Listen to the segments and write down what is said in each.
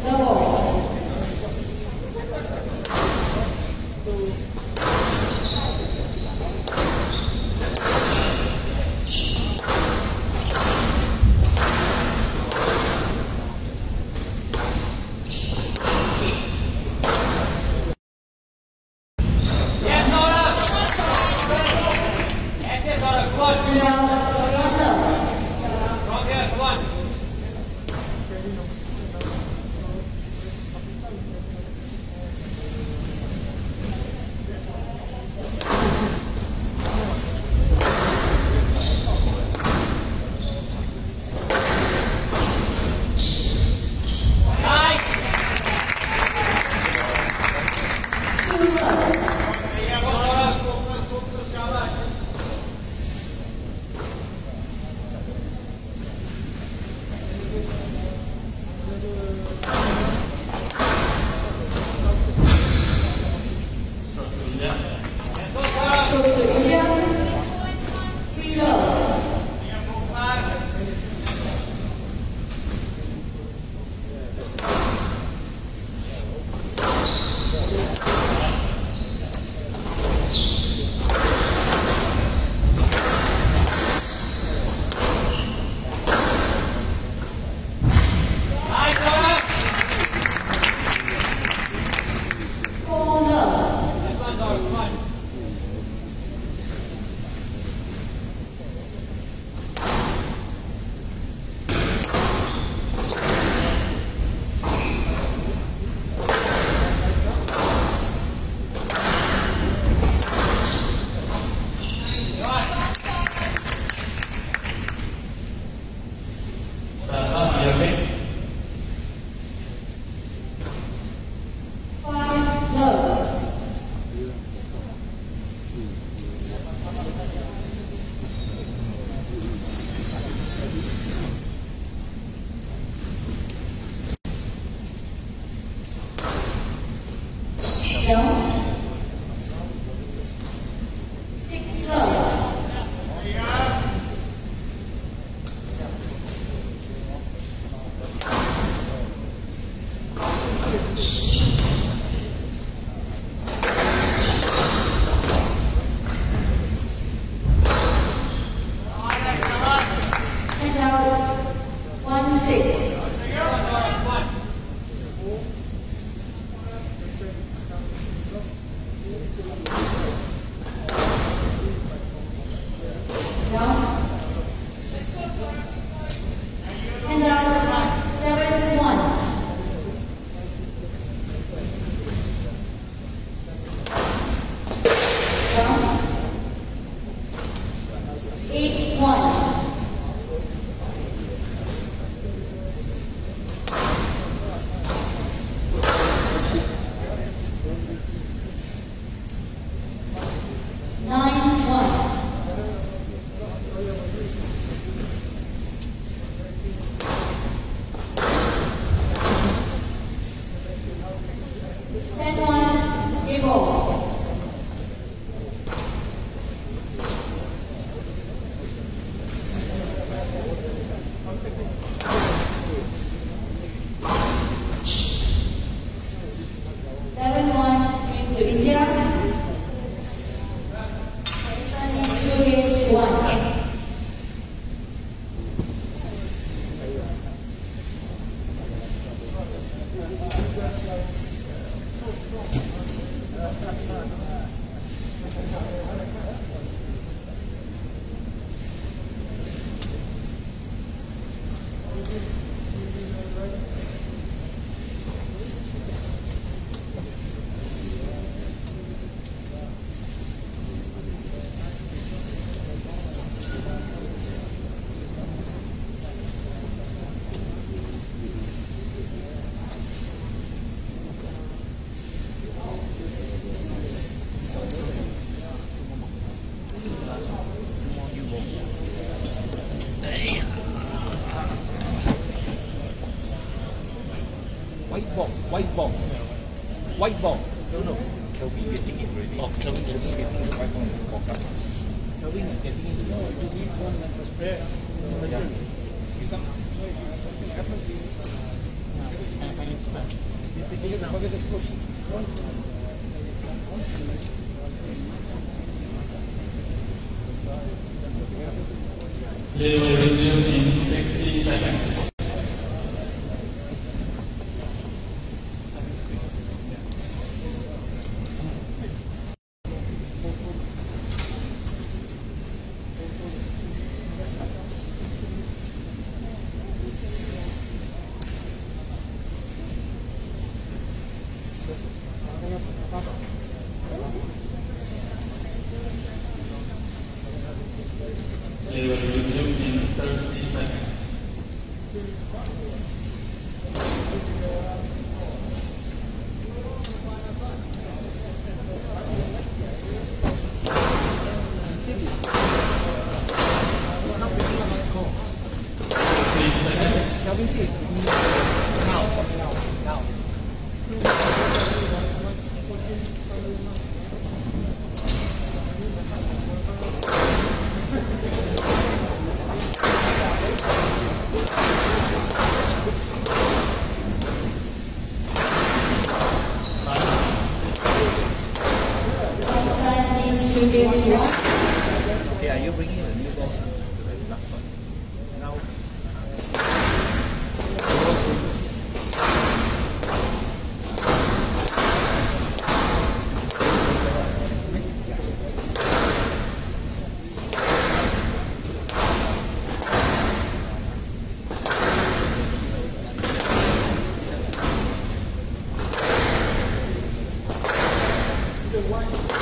No. cristão white ball. White ball. No, no. Kelvin getting in already. Oh, Kelvin is getting in. White ball. Kelvin is getting in. No, you need one that was there. Yeah. Something happened. And it's back. Is the game now? Forget explosion. They will resume in 60 seconds. one.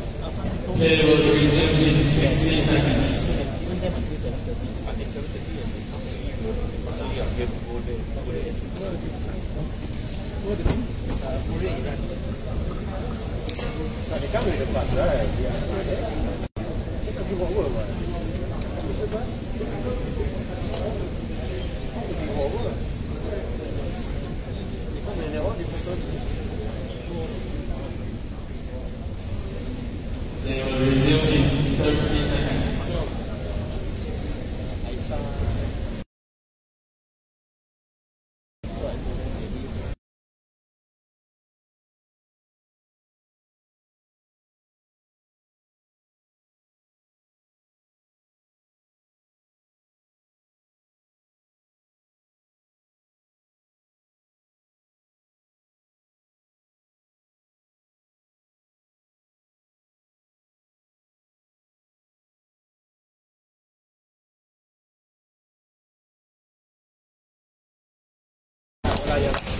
They will resume in 60 seconds. Ayer.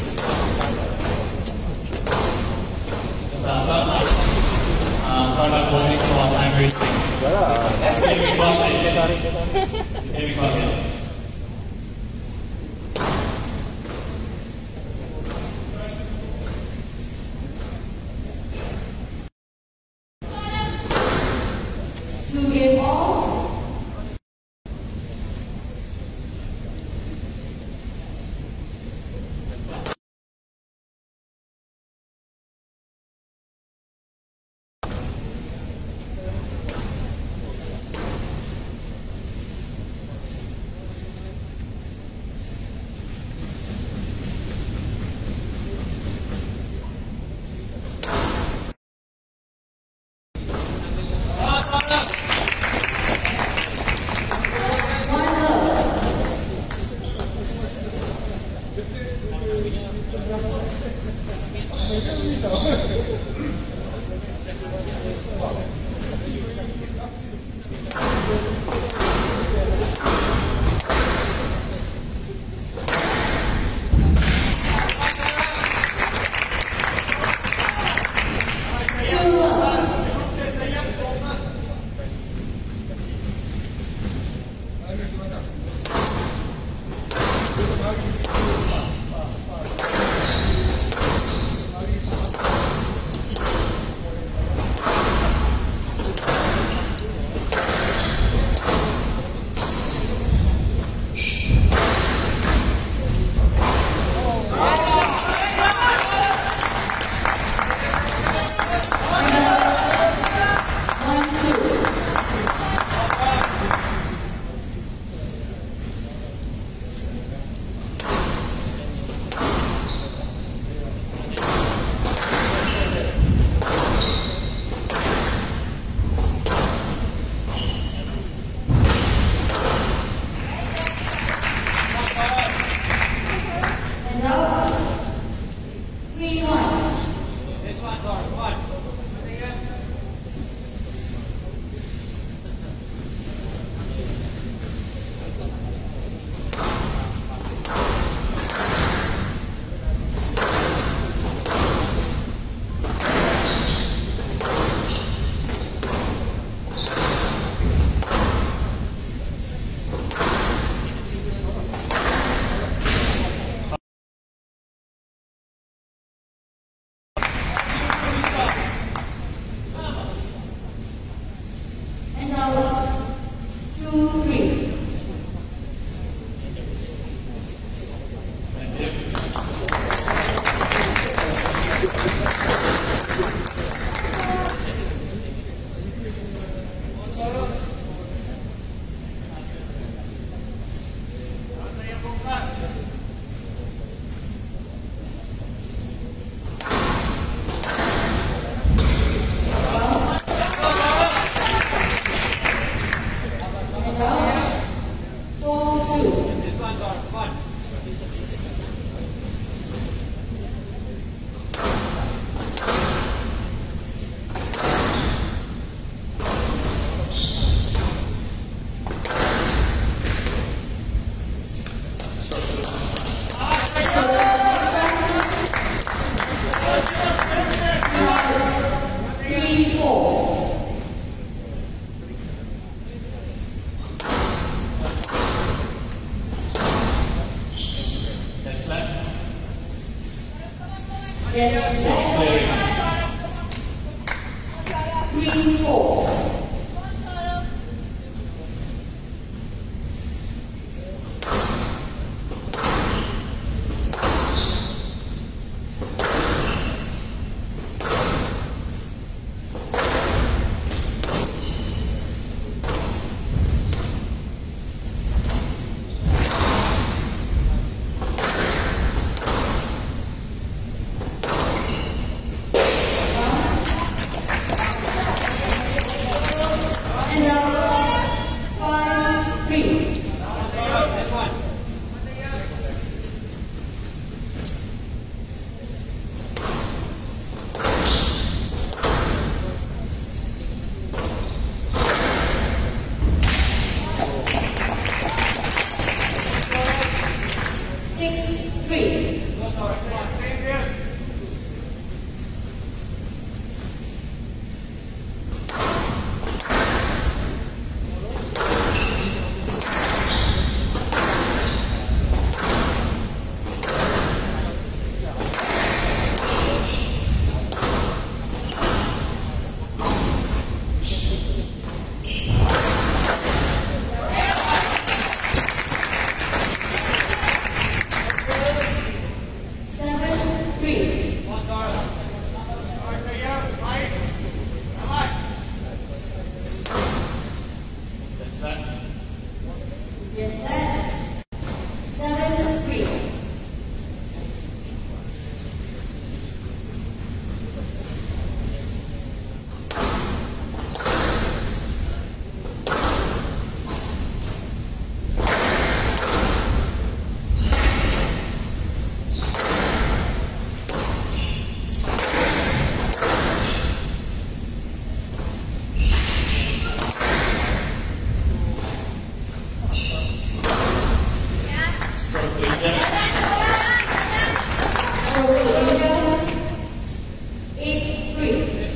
しております。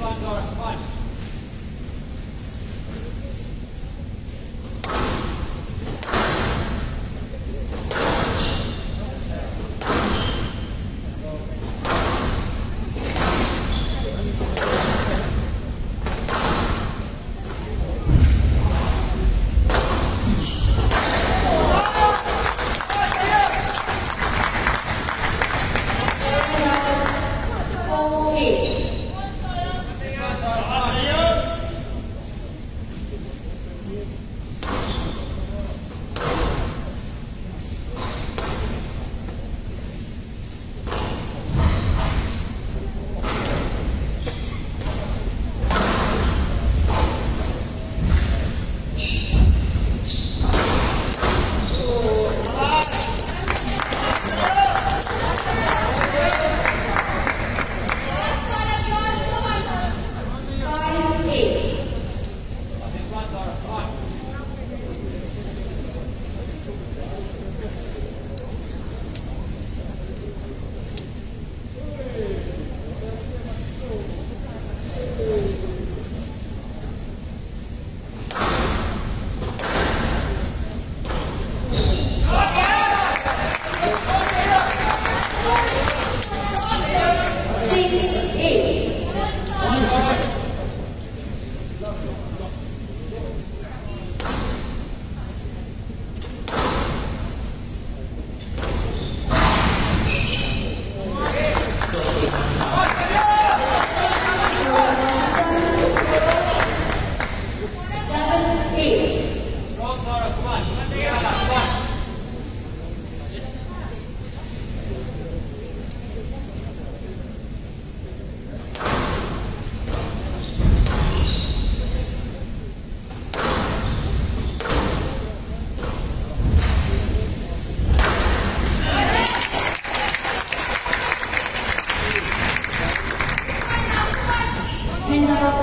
time's all right. Come on. 감사합니다.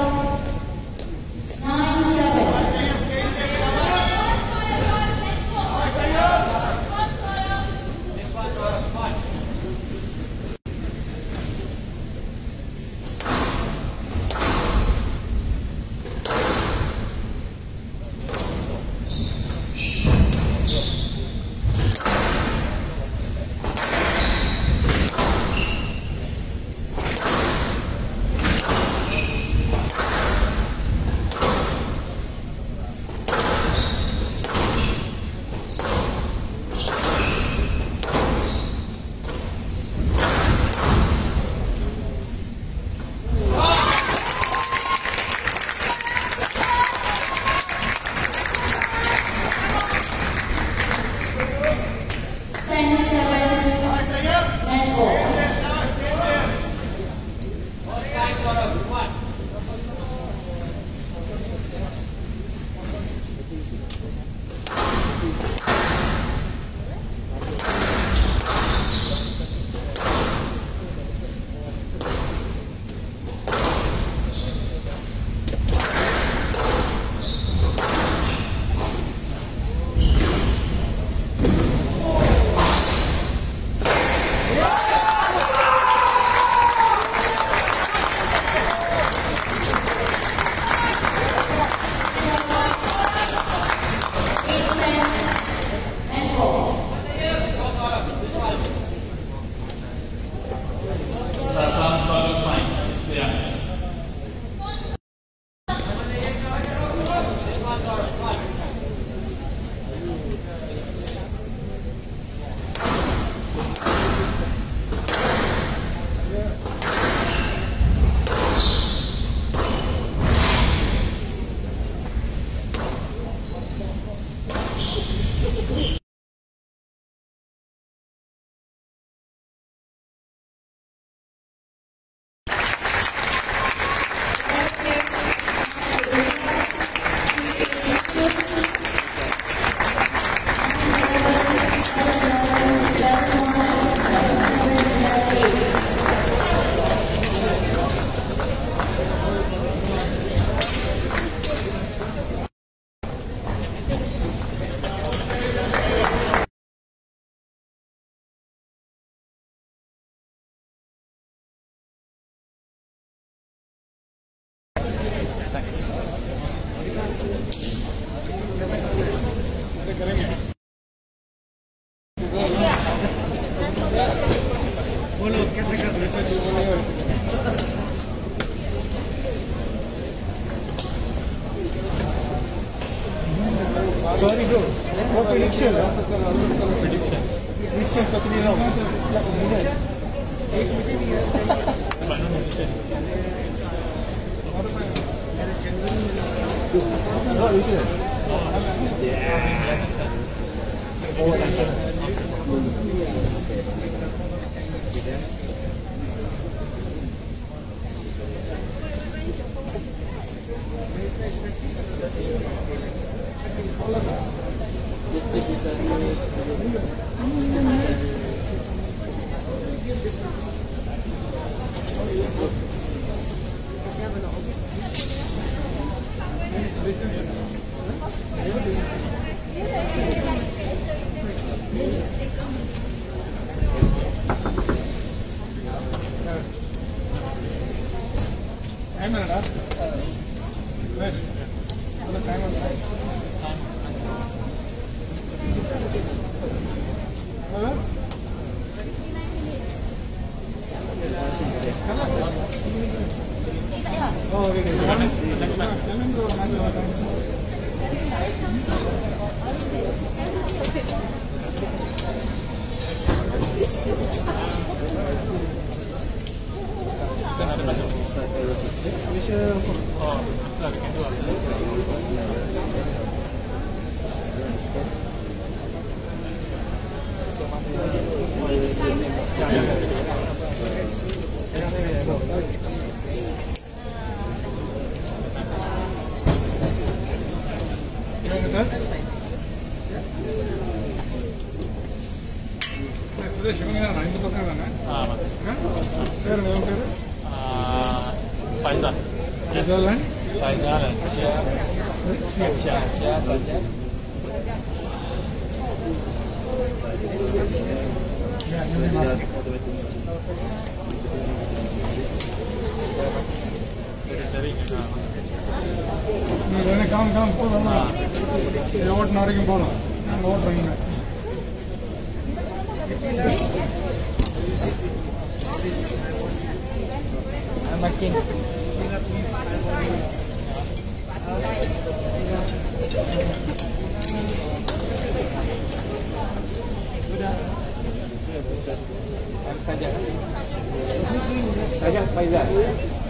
வரைக்கும் போகலாம் நாங்கள் ஓட்டுறோங்க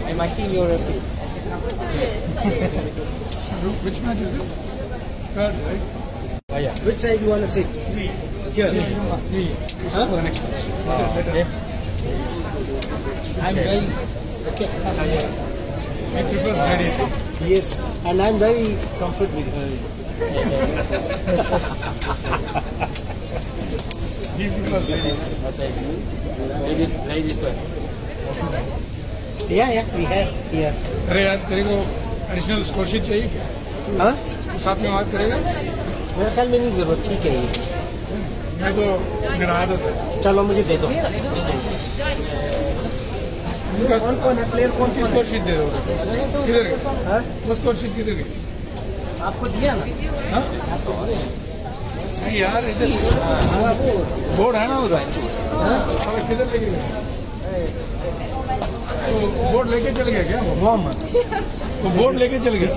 I'm marking your repeat. Which match is this? Third, right? yeah. Which side you want to sit? Three. Here? Three. Huh? Okay. I'm very... Okay. I prefer ladies. Yes, and I'm very comfortable with her. He prefers ladies. Ladies, ladies first. Yeah, yeah, we have here. अरे यार तेरे को additional score sheet चाहिए क्या? हाँ? साथ में बात करेगा? मेरे ख्याल में नहीं ज़रूरत ठीक है ये। मैं तो आदत चलो मुझे दे दो। कौन कौन है? प्लेयर कौन शीट दे दो। किधर गई है? हाँ? शीट किधर गई आपको दिया ना? हाँ? नहीं यार इधर। बोर्ड है ना उधर? साला किधर लेके गए? तो बोर्ड लेके चल गया क्या? वो वो बोर्ड लेके चल गया।